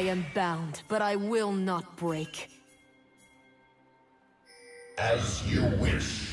I am bound, but I will not break. As you wish.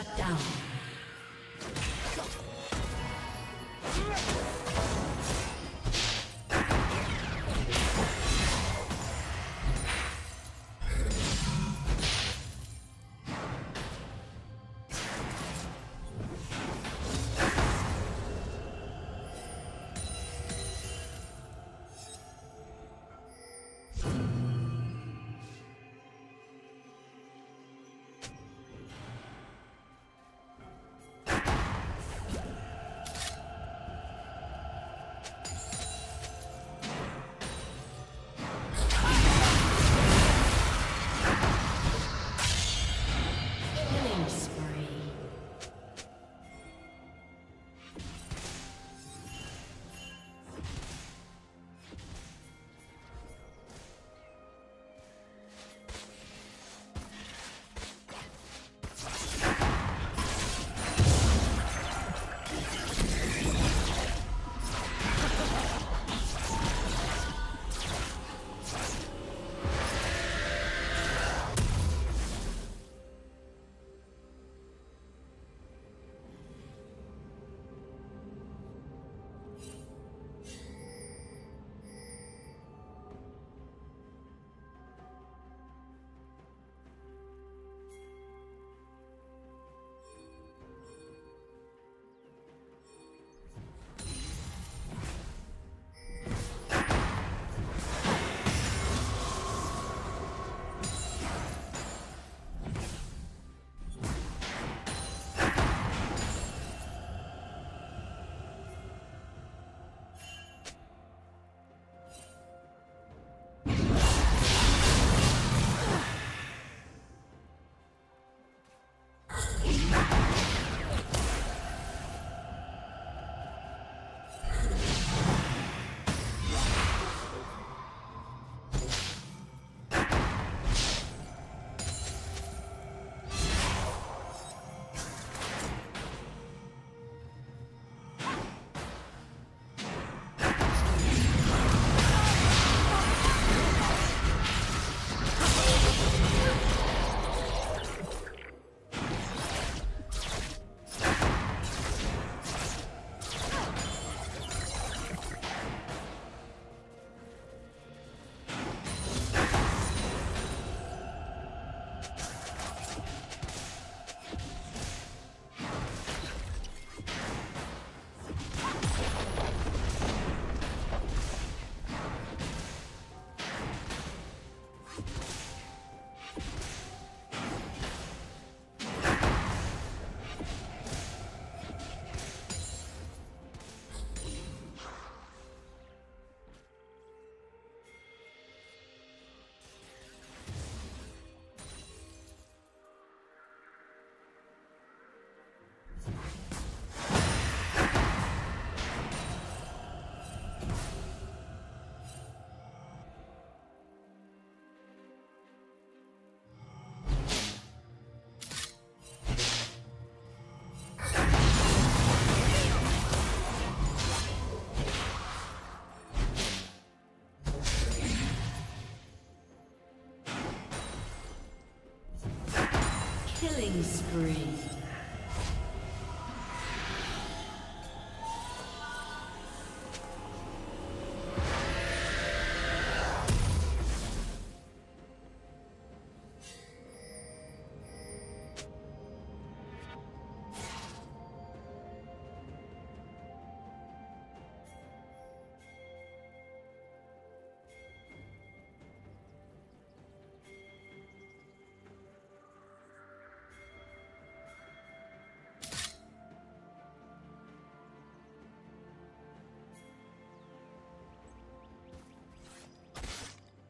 Shut down. Killing spree.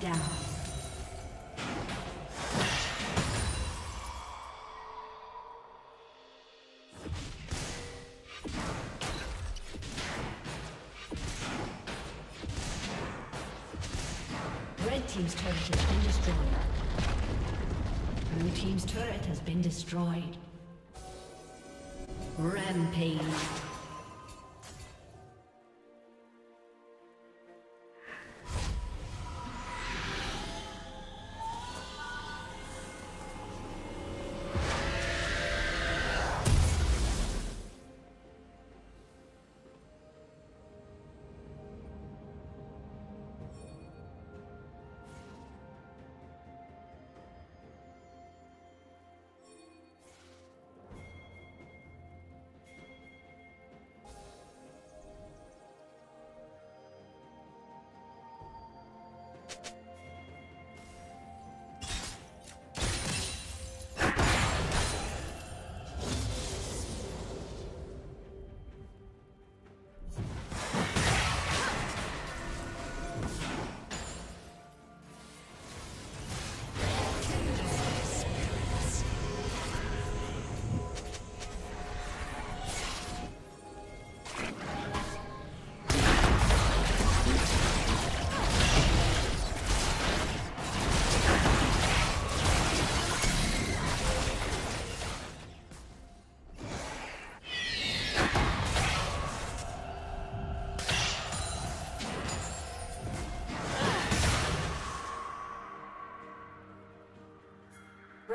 Down. Red Team's turret has been destroyed. Blue Team's turret has been destroyed. Rampage.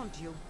Want you.